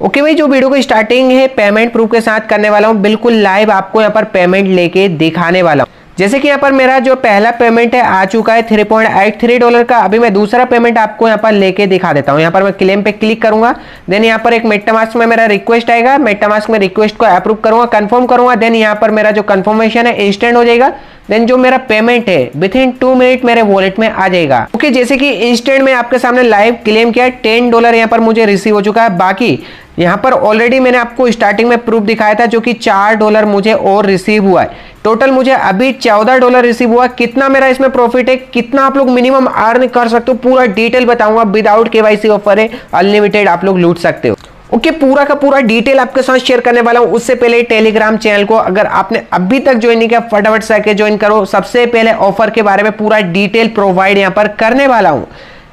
Okay भाई जो video को स्टार्टिंग है पेमेंट प्रूफ के साथ करने वाला हूँ। बिल्कुल लाइव आपको यहाँ पर पेमेंट लेके दिखाने वाला हूँ। जैसे कि यहाँ पर मेरा जो पहला पेमेंट है आ चुका है three point eight three dollar का। अभी मैं दूसरा पेमेंट आपको यहाँ पर लेके दिखा देता हूँ। यहाँ पर मैं क्लेम पे क्लिक करूँगा। देन यहाँ पर एक मेटामास्क में मेरा रिक्वेस्ट आएगा। मेटामास्क में रिक्वेस्ट को अप्रूव करूँगा कंफर्म करूँगा। देन यहाँ पर मेरा जो कंफर्मेशन है इंस्टेंट हो जाएगा। देन जो मेरा पेमेंट है विद इन टू मिनट मेरे वॉलेट में आ जाएगा। ओके okay, जैसे कि इंस्टेंट में आपके सामने लाइव क्लेम किया टेन डॉलर यहाँ पर मुझे रिसीव हो चुका है। बाकी यहाँ पर ऑलरेडी मैंने आपको स्टार्टिंग में प्रूफ दिखाया था जो कि चार डॉलर मुझे और रिसीव हुआ है। टोटल मुझे अभी चौदह डॉलर रिसीव हुआ। कितना मेरा इसमें प्रॉफिट है? कितना आप लोग मिनिमम अर्न कर सकते हो? पूरा डिटेल बताऊँगा। विदाउट केवाईसी ऑफ़र है अनलिमिटेड आप लोग लूट सकते हो। ओके okay, पूरा का पूरा डिटेल आपके साथ शेयर करने वाला हूँ। उससे पहले टेलीग्राम चैनल को अगर आपने अभी तक ज्वाइन नहीं किया फटाफट से ज्वाइन करो। सबसे पहले ऑफ़र के बारे में पूरा डिटेल प्रोवाइड यहाँ पर करने वाला हूँ।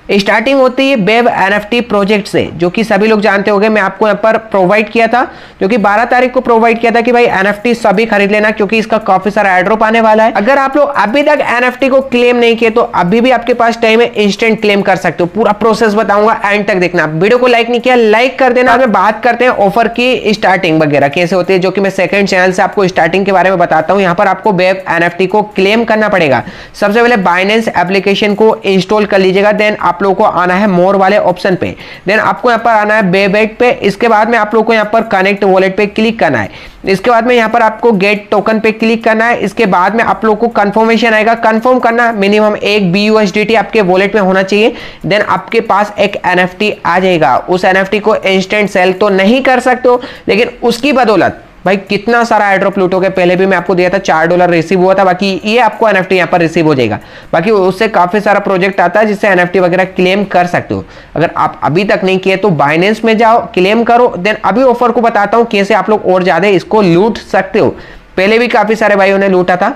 स्टार्टिंग होती है वेब एनएफटी प्रोजेक्ट से, जो कि सभी लोग जानते होंगे, मैं आपको यहाँ पर प्रोवाइड किया था, जो कि 12 तारीख को प्रोवाइड किया था कि भाई एनएफटी सभी खरीद लेना, क्योंकि इसका काफ़ी सारा एड्रॉप आने वाला है। अगर आप लोग अभी तक एनएफटी को क्लेम नहीं किए तो अभी भी आपके पास टाइम है इंस्टेंट क्लेम कर सकते हो। पूरा प्रोसेस बताऊँगा एंड तक देखना। वीडियो को लाइक नहीं किया लाइक कर देना, मैं बात करते हैं ऑफ़र की स्टार्टिंग वगैरह कैसे होती है, जो कि मैं सेकंड चैनल से आपको स्टार्टिंग के बारे में बताता हूँ। यहाँ पर आपको वेब एनएफटी को क्लेम करना पड़ेगा। सबसे पहले बाइनेंस एप्लीकेशन को इंस्टॉल कर लीजिएगा देन आप लोग को आना है मोर वाले ऑप्शन पे। देन आपको यहाँ पर आना है बेबेट पे। इसके बाद में आप लोग को यहाँ पर कनेक्ट वॉलेट पे क्लिक करना है। इसके बाद में यहाँ पर आपको गेट टोकन पे क्लिक करना है। इसके बाद में आप लोग को कंफर्मेशन आएगा। कंफर्म करना मिनिमम एक बीयूएसडीटी आपके वॉलेट में होना चाहिए। देन आपके पास एक एन आ जाएगा। उस एन को इंस्टेंट सेल तो नहीं कर सकते लेकिन उसकी बदौलत भाई, कितना सारा एड्रो प्लूटो के पहले भी मैं आपको दिया था, चार डॉलर रिसीव हुआ था, बाकी ये आपको एनएफटी यहाँ पर रिसीव हो जाएगा। बाकी उससे काफ़ी सारा प्रोजेक्ट आता है, जिससे एनएफटी वगैरह क्लेम कर सकते हो। अगर आप अभी तक नहीं किए तो बाइनेंस में जाओ क्लेम करो देन अभी ऑफ़र को बताता हूँ कैसे आप लोग और ज़्यादा इसको लूट सकते हो। पहले भी काफ़ी सारे भाइयों ने लूटा था।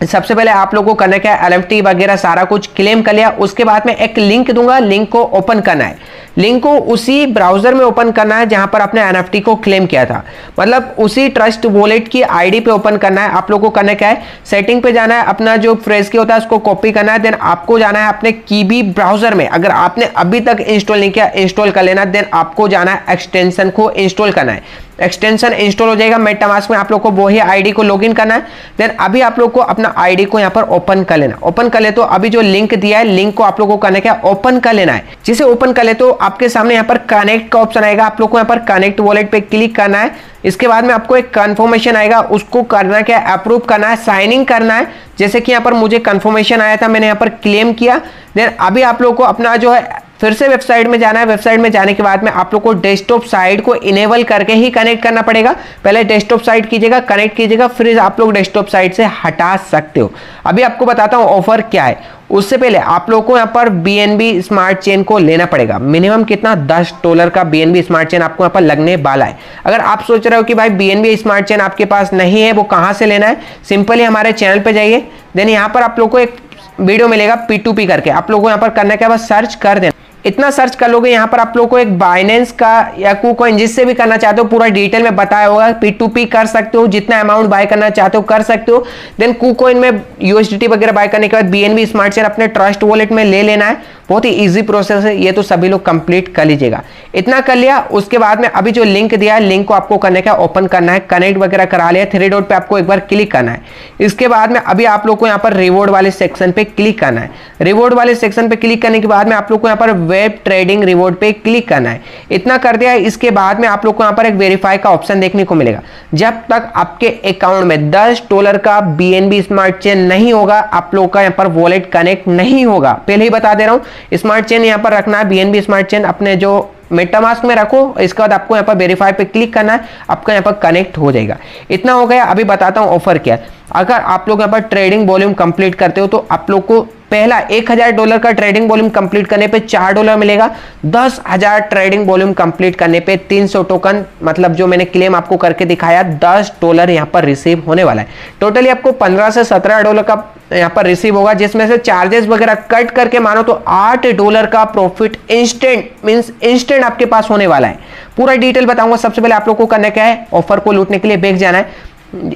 सबसे पहले आप लोगों को करना क्या है? एल वगैरह सारा कुछ क्लेम कर लिया। उसके बाद में एक लिंक दूँगा। लिंक को ओपन करना है। लिंक को उसी ब्राउज़र में ओपन करना है जहाँ पर आपने एनएफटी को क्लेम किया था। मतलब उसी ट्रस्ट वॉलेट की आईडी पे ओपन करना है। आप लोगों को करना क्या है? सेटिंग पे जाना है। अपना जो फ्रेज की होता है, उसको कॉपी करना है। देन आपको जाना है अपने कीबी ब्राउज़र में। अगर आपने अभी तक इंस्टॉल नहीं किया इंस्टॉल कर लेना। देन आपको जाना है एक्सटेंशन को इंस्टॉल करना है। एक्सटेंशन इंस्टॉल हो जाएगा मेटामास्क में। आप लोग को वही आईडी को लॉगिन करना है। देन अभी आप लोग को अपना आईडी को यहाँ पर ओपन कर लेना ओपन कर ले तो अभी जो लिंक दिया है लिंक को आप लोग को करना क्या? ओपन कर लेना है। जिसे ओपन कर ले तो आपके सामने यहाँ पर कनेक्ट का ऑप्शन आएगा। आप लोग को यहाँ पर कनेक्ट वॉलेट पे क्लिक करना है। इसके बाद में आपको एक कन्फर्मेशन आएगा। उसको करना क्या? अप्रूव करना है। साइनिंग करना है। जैसे कि यहाँ पर मुझे कन्फर्मेशन आया था, मैंने यहाँ पर क्लेम किया। देन अभी आप लोग को अपना जो है फिर से वेबसाइट में जाना है। वेबसाइट में जाने के बाद में आप लोग को डेस्कटॉप साइट को इनेबल करके ही कनेक्ट करना पड़ेगा। पहले डेस्कटॉप साइट कीजिएगा कनेक्ट कीजिएगा, फिर आप लोग डेस्कटॉप साइट से हटा सकते हो। अभी आपको बताता हूँ ऑफ़र क्या है। उससे पहले आप लोग को यहाँ पर बीएनबी स्मार्ट चेन को लेना पड़ेगा। मिनिमम कितना? दस डॉलर का बी स्मार्ट चेन आपको यहाँ पर लगने वाला है। अगर आप सोच रहे हो कि भाई बी स्मार्ट चेन आपके पास नहीं है, वो कहाँ से लेना है? सिंपली हमारे चैनल पर जाइए। देन यहाँ पर आप लोग को एक वीडियो मिलेगा पी टू पी करके। आप लोगों को यहाँ पर करना क्या? बस सर्च कर देना। इतना सर्च कर लोगे, यहाँ पर आप लोग को एक बाइनेंस का या कुकोइन जिससे भी करना चाहते हो, पूरा डिटेल में बताया होगा पी टू पी कर सकते हो, जितना अमाउंट बाय करना चाहते हो, कर सकते हो। देन कू कोइन में यूएसडीटी वगैरह बाय करने के बाद बीएनबी स्मार्ट चेन अपने ट्रस्ट वॉलेट में ले लेना है। बहुत ही इजी प्रोसेस है, ये तो सभी लोग कंप्लीट कर लीजिएगा। इतना कर लिया, उसके बाद में अभी जो लिंक दिया है लिंक को आपको करने का ओपन करना है कनेक्ट वगैरह करा लिया थ्री डॉट पे आपको एक बार क्लिक करना है। इसके बाद में अभी आप लोग को यहाँ पर रिवॉर्ड वाले सेक्शन पे क्लिक करना है। रिवॉर्ड वाले सेक्शन पे क्लिक करने के बाद में आप लोग को यहाँ पर वेब ट्रेडिंग रिवॉर्ड पे क्लिक करना है। इतना कर दिया, इसके बाद में आप लोग को यहाँ पर एक वेरीफाई का ऑप्शन देखने को मिलेगा। जब तक आपके अकाउंट में दस डॉलर का BNB स्मार्ट चेन नहीं होगा, आप लोग का यहाँ पर वॉलेट कनेक्ट नहीं होगा। पहले ही बता दे रहा हूँ स्मार्ट चेन यहाँ पर रखना है बी स्मार्ट चेन अपने जो मेटामास्क में रखो, इसके बाद आपको यहाँ पर वेरीफाई पे क्लिक करना है, आपका यहाँ पर कनेक्ट हो जाएगा। इतना हो गया, अभी बताता हूँ ऑफ़र क्या अगर आप लोग यहाँ पर ट्रेडिंग वॉल्यूम कंप्लीट करते हो तो आप लोग को पहला एक हज़ार डॉलर का ट्रेडिंग वॉल्यूम कंप्लीट करने पे चार डॉलर मिलेगा, दस हज़ार ट्रेडिंग वॉल्यूम कंप्लीट करने पे तीन सौ टोकन मतलब जो मैंने क्लेम आपको करके दिखाया, दस डॉलर यहाँ पर रिसीव होने वाला है। टोटली आपको पंद्रह से सत्रह डॉलर का यहाँ पर रिसीव होगा, जिसमें से चार्जेस वगैरह कट करके मानो तो आठ डॉलर का प्रॉफिट इंस्टेंट मींस इंस्टेंट आपके पास होने वाला है। पूरा डिटेल बताऊँगा, सबसे पहले आप लोग को करना क्या है? ऑफ़र को लूटने के लिए बेच जाना है।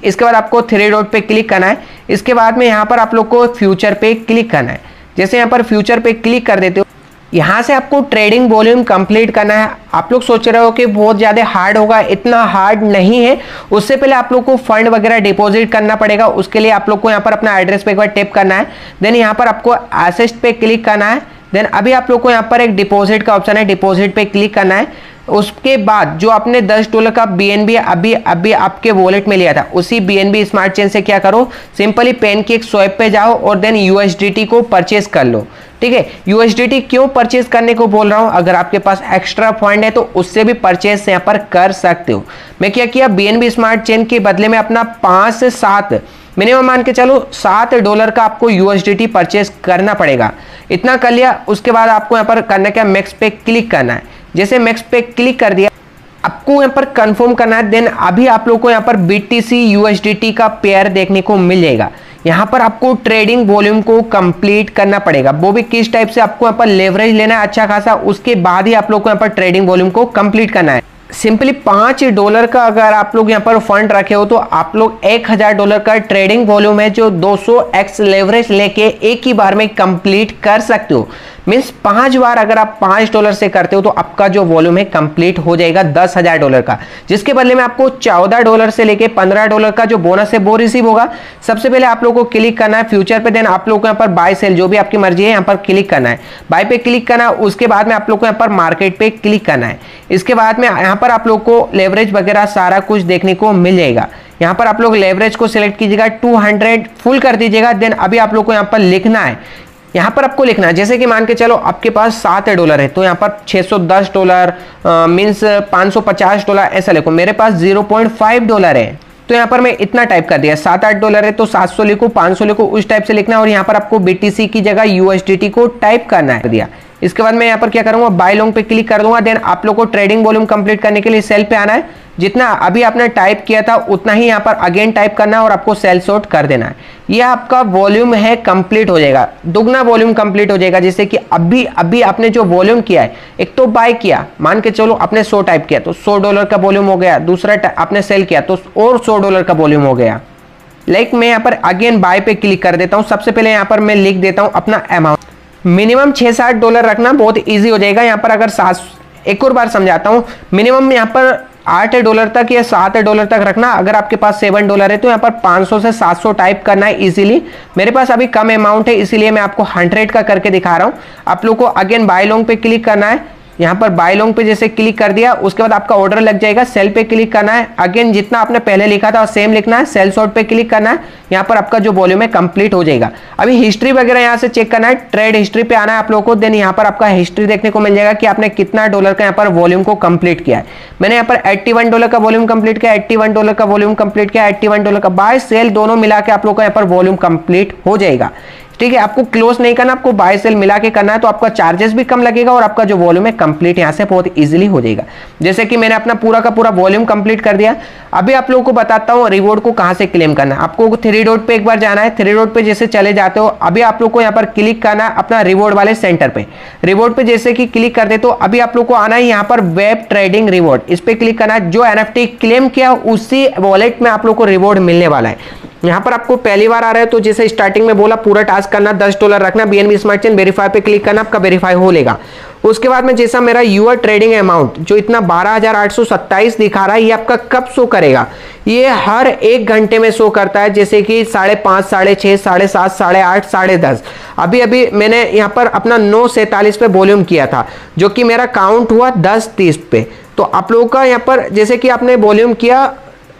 इसके बाद आपको थ्री डॉट पे क्लिक करना है। इसके बाद में यहाँ पर आप लोग को फ्यूचर पे क्लिक करना है। जैसे यहाँ पर फ्यूचर पे क्लिक कर देते हो यहाँ से आपको ट्रेडिंग वॉल्यूम कंप्लीट करना है। आप लोग सोच रहे हो कि बहुत ज़्यादा हार्ड होगा, इतना हार्ड नहीं है। उससे पहले आप लोग को फंड वगैरह डिपॉजिट करना पड़ेगा। उसके लिए आप लोग को यहाँ पर अपना एड्रेस पे एक बार टेप करना है। देन यहाँ पर आपको एसेस्ट पे क्लिक करना है। देन अभी आप लोग को यहाँ पर एक डिपॉजिट का ऑप्शन है। डिपॉजिट पे क्लिक करना है। उसके बाद जो आपने 10 डॉलर का BNB अभी अभी आपके वॉलेट में लिया था, उसी BNB स्मार्ट चेन से क्या करो? सिंपली पेन की एक स्वैप पे जाओ और देन यूएसडीटी को परचेज कर लो। ठीक है? यूएसडीटी क्यों परचेज करने को बोल रहा हूँ? अगर आपके पास एक्स्ट्रा फंड है तो उससे भी परचेज यहाँ पर कर सकते हो। मैं क्या किया? बी स्मार्ट चेन के बदले में अपना पाँच से सात मिनिमम मान के चलो, सात डॉलर का आपको यूएसडीटी परचेज करना पड़ेगा। इतना कर लिया, उसके बाद आपको यहाँ पर करना क्या? मैक्स पे क्लिक करना है। जैसे मैक्स पे क्लिक कर दिया। आपको यहाँ पर कंफर्म करना है देन अभी आप लोग को यहाँ पर BTC USDT का पेयर देखने को मिल जाएगा। यहाँ पर आपको ट्रेडिंग वॉल्यूम को कंप्लीट करना पड़ेगा। वो भी किस टाइप से आपको यहाँ पर लेवरेज लेना है अच्छा खासा, उसके बाद ही आप लोग को यहाँ पर ट्रेडिंग वॉल्यूम को कंप्लीट करना है। सिंपली पाँच डॉलर का अगर आप लोग यहाँ पर फंड रखे हो तो आप लोग एक हज़ार डॉलर का ट्रेडिंग वॉल्यूम है जो 200 एक्स लेवरेज लेके एक ही बार में कंप्लीट कर सकते हो। मीन्स पाँच बार अगर आप पाँच डॉलर से करते हो तो आपका जो वॉल्यूम है कंप्लीट हो जाएगा दस हज़ार डॉलर का। जिसके बदले में आपको चौदह डॉलर से लेके पंद्रह डॉलर का जो बोनस है, वो रिसीव होगा। सबसे पहले आप लोग को क्लिक करना है फ्यूचर पे देन आप लोग को यहाँ पर बाय सेल जो भी आपकी मर्ज़ी है, यहाँ पर क्लिक करना है। बाय पे क्लिक करना है उसके बाद में आप लोग को यहाँ पर मार्केट पे क्लिक करना है। इसके बाद में यहाँ पर आप लोग को लेवरेज वगैरह सारा कुछ देखने को मिल जाएगा। यहाँ पर आप लोग लेवरेज को सिलेक्ट कीजिएगा 200 फुल कर दीजिएगा देन अभी आप लोग को यहाँ पर लिखना है। यहाँ पर आपको लिखना है, जैसे कि मान के चलो आपके पास सात डॉलर है तो यहाँ पर 610 डॉलर मीन्स 550 डॉलर, ऐसा लिखो। मेरे पास 0.5 डॉलर है तो यहाँ पर मैं इतना टाइप कर दिया, सात आठ डॉलर है तो 700 लिखो 500 लिखो, उस टाइप से लिखना और यहाँ पर आपको बीटीसी की जगह यूएसडीटी को टाइप करना है। दिया इसके बाद मैं यहाँ पर क्या करूँगा? बाय लॉन्ग पे क्लिक कर दूँगा। देन आप लोग को ट्रेडिंग वॉल्यूम कंप्लीट करने के लिए सेल पे आना है। जितना अभी आपने टाइप किया था, उतना ही यहाँ पर अगेन टाइप करना है और आपको सेल शॉर्ट कर देना है। ये आपका वॉल्यूम है कंप्लीट हो जाएगा। दुगना वॉल्यूम कंप्लीट हो जाएगा। जैसे कि अभी अभी आपने जो वॉल्यूम किया है, एक तो बाय किया। मान के चलो आपने सौ टाइप किया तो सौ डॉलर का वॉल्यूम हो गया। दूसरा आपने सेल किया तो और सौ डॉलर का वॉल्यूम हो गया। लाइक मैं यहाँ पर अगेन बाय पे क्लिक कर देता हूँ। सबसे पहले यहाँ पर मैं लिख देता हूँ अपना अमाउंट मिनिमम छः साठ डॉलर रखना बहुत ईजी हो जाएगा। यहाँ पर अगर सात, एक और बार समझाता हूँ। मिनिमम यहाँ पर आठ डॉलर तक या सात डॉलर तक रखना। अगर आपके पास सेवन डॉलर है तो यहाँ पर 500 से 700 टाइप करना है इजीली मेरे पास अभी कम अमाउंट है, इसीलिए मैं आपको 100 का करके दिखा रहा हूँ। आप लोग को अगेन बाय लॉन्ग पे क्लिक करना है। यहाँ पर बाय लॉन्ग पे जैसे क्लिक कर दिया, उसके बाद आपका ऑर्डर लग जाएगा सेल पे क्लिक करना है। अगेन जितना आपने पहले लिखा था सेम लिखना है सेल शॉर्ट पे क्लिक करना है। यहाँ पर आपका जो वॉल्यूम है कंप्लीट हो जाएगा। अभी हिस्ट्री वगैरह यहाँ से चेक करना है ट्रेड हिस्ट्री पे आना है आप लोगों को देन यहाँ पर आपका हिस्ट्री देखने को मिल जाएगा कि आपने कितना डॉलर का यहाँ पर वॉल्यूम को कंप्लीट किया है। मैंने यहाँ पर एट्टी डॉलर का वॉल्यूम कंप्लीट किया एट्टी डॉलर का वॉल्यूम कंप्लीट किया एट्टी डॉलर का बाय सेल दोनों मिला के आप लोग का यहाँ पर वॉल्यूम कंप्लीट हो जाएगा। ठीक है, आपको क्लोज नहीं करना, आपको बाय सेल मिला के करना है तो आपका चार्जेस भी कम लगेगा और आपका जो वॉल्यूम है कंप्लीट यहाँ से बहुत इजीली हो जाएगा। जैसे कि मैंने अपना पूरा का पूरा वॉल्यूम कंप्लीट कर दिया। अभी आप लोगों को बताता हूँ रिवॉर्ड को कहाँ से क्लेम करना आपको थ्री डॉट पे एक बार जाना है थ्री डॉट पे जैसे चले जाते हो, अभी आप लोग को यहाँ पर क्लिक करना अपना रिवॉर्ड वाले सेंटर पे। रिवॉर्ड पे जैसे कि क्लिक कर दे तो अभी आप लोग को आना है यहाँ पर वेब ट्रेडिंग रिवॉर्ड इस पर क्लिक करना है, जो एनएफटी क्लेम किया, उसी वॉलेट में आप लोग को रिवॉर्ड मिलने वाला है। यहाँ पर आपको पहली बार आ रहा है तो जैसे स्टार्टिंग में बोला, पूरा टास्क करना, दस डॉलर रखना बी स्मार्ट चेन वेरीफाई पे क्लिक करना, आपका वेरीफाई हो लेगा। उसके बाद में जैसा मेरा यूआर ट्रेडिंग अमाउंट जो इतना बारह हज़ार आठ सौ सत्ताईस दिखा रहा है, ये आपका कब शो करेगा? ये हर एक घंटे में शो करता है, जैसे कि साढ़े पाँच, साढ़े छः साढ़े सात, साढ़े आठ, साढ़े दस। अभी अभी मैंने यहाँ पर अपना नौ सैंतालीस पे वॉल्यूम किया था, जो कि मेरा काउंट हुआ दस तीस पे। तो आप लोगों का यहाँ पर, जैसे कि आपने वॉल्यूम किया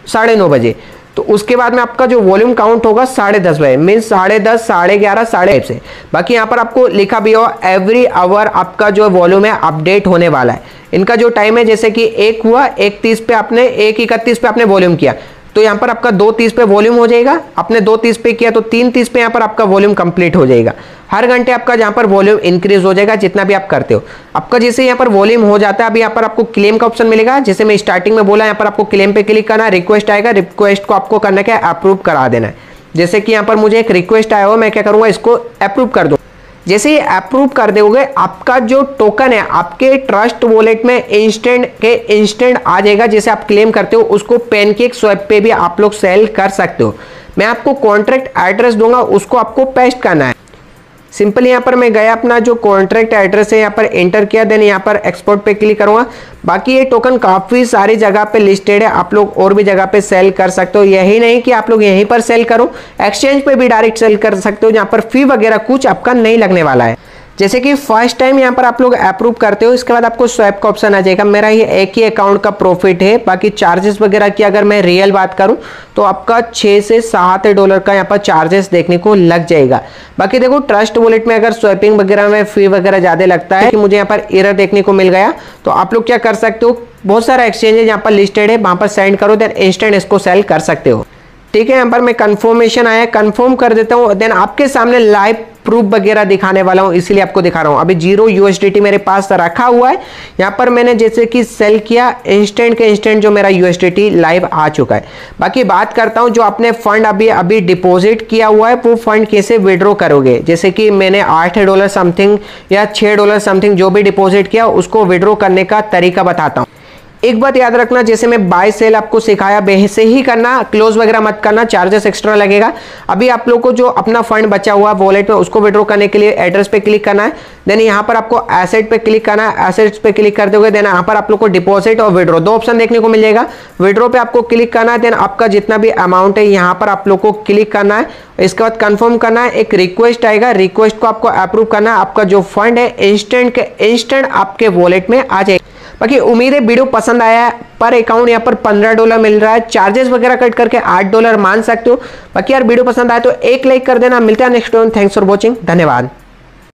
साढ़े नौ बजे तो उसके बाद में आपका जो वॉल्यूम काउंट होगा साढ़े दस बजे। मीन साढ़े दस, साढ़े ग्यारह, साढ़े से। बाकी यहाँ पर आपको लिखा भी हो एवरी आवर आपका जो वॉल्यूम है अपडेट होने वाला है। इनका जो टाइम है, जैसे कि एक हुआ, एक तीस पे आपने, एक इकतीस पे आपने वॉल्यूम किया। तो यहाँ पर आपका दो तीस पे वॉल्यूम हो जाएगा। आपने दो तीस पे किया तो तीन तीस पे यहाँ पर आपका वॉल्यूम कंप्लीट हो जाएगा। हर घंटे आपका जहाँ पर वॉल्यूम इंक्रीज हो जाएगा, जितना भी आप करते हो। आपका जैसे यहाँ पर वॉल्यूम हो जाता है, अभी यहाँ पर आपको क्लेम का ऑप्शन मिलेगा। जैसे मैं स्टार्टिंग में बोला, यहाँ पर आपको क्लेम पे क्लिक करना रिक्वेस्ट आएगा रिक्वेस्ट को आपको करना क्या अप्रूव करा देना है। जैसे कि यहाँ पर मुझे एक रिक्वेस्ट आया हो मैं क्या करूँगा, इसको अप्रूव कर दूँ जैसे ही अप्रूव कर दोगे, आपका जो टोकन है, आपके ट्रस्ट वॉलेट में इंस्टेंट के इंस्टेंट आ जाएगा। जैसे आप क्लेम करते हो, उसको पेनकेक स्वैप पे भी आप लोग सेल कर सकते हो। मैं आपको कॉन्ट्रैक्ट एड्रेस दूँगा, उसको आपको पेस्ट करना है। सिंपल यहाँ पर मैं गया अपना जो कॉन्ट्रैक्ट एड्रेस है यहाँ पर एंटर किया देन यहाँ पर एक्सपोर्ट पे क्लिक करूँगा। बाकी ये टोकन काफ़ी सारी जगह पे लिस्टेड है, आप लोग और भी जगह पे सेल कर सकते हो। यही नहीं कि आप लोग यहीं पर सेल करो एक्सचेंज पे भी डायरेक्ट सेल कर सकते हो यहाँ पर फ़ी वगैरह कुछ आपका नहीं लगने वाला है। जैसे कि फ़र्स्ट टाइम यहाँ पर आप लोग अप्रूव करते हो, इसके बाद आपको स्वैप का ऑप्शन आ जाएगा। मेरा ये एक ही अकाउंट का प्रॉफिट है, बाकी चार्जेस वगैरह की अगर मैं रियल बात करूँ तो आपका छः से सात डॉलर का यहाँ पर चार्जेस देखने को लग जाएगा। बाकी देखो ट्रस्ट वॉलेट में अगर स्वैपिंग वगैरह में फ़ी वगैरह ज़्यादा लगता है कि मुझे यहाँ पर एरर देखने को मिल गया तो आप लोग क्या कर सकते हो? बहुत सारा एक्सचेंज है पर लिस्टेड है, वहाँ पर सेंड करो देन इंस्टेंट इसको सेल कर सकते हो। ठीक है, यहाँ पर मैं कंफर्मेशन आया कंफर्म कर देता हूँ देन आपके सामने लाइव प्रूफ वगैरह दिखाने वाला हूँ, इसलिए आपको दिखा रहा हूँ। अभी ज़ीरो यूएसडीटी मेरे पास रखा हुआ है। यहाँ पर मैंने जैसे कि सेल किया इंस्टेंट के इंस्टेंट जो मेरा यूएसडीटी लाइव आ चुका है। बाकी बात करता हूँ, जो आपने फंड अभी अभी डिपॉजिट किया हुआ है, वो फंड कैसे विड्रॉ करोगे? जैसे कि मैंने आठ डॉलर समथिंग या छः डॉलर समथिंग जो भी डिपॉजिट किया, उसको विड्रॉ करने का तरीका बताता हूँ। एक बात याद रखना, जैसे मैं बाय सेल आपको सिखाया, वैसे ही करना क्लोज वगैरह मत करना चार्जेस एक्स्ट्रा लगेगा। अभी आप लोग को जो अपना फंड बचा हुआ वॉलेट में, उसको विड्रॉ करने के लिए एड्रेस पे क्लिक करना है। देन यहाँ पर आपको एसेट पे क्लिक करना है। एसेट्स पे क्लिक करते हुए देन यहाँ पर आप लोग को डिपॉजिट और विड्रॉ दो ऑप्शन देखने को मिल जाएगा विड्रॉ पे आपको क्लिक करना है देन आपका जितना भी अमाउंट है, यहाँ पर आप लोग को क्लिक करना है। इसके बाद कंफर्म करना है, एक रिक्वेस्ट आएगा। रिक्वेस्ट को आपको अप्रूव करना है। आपका जो फंड है इंस्टेंट के इंस्टेंट आपके वॉलेट में आ जाएगा। बाकी उम्मीद है वीडियो पसंद आया पर अकाउंट यहाँ पर पंद्रह डॉलर मिल रहा है। चार्जेस वगैरह कट करके आठ डॉलर मान सकते हो। बाकी यार वीडियो पसंद आया तो एक लाइक कर देना। मिलता है नेक्स्ट थैंक्स फॉर वॉचिंग धन्यवाद।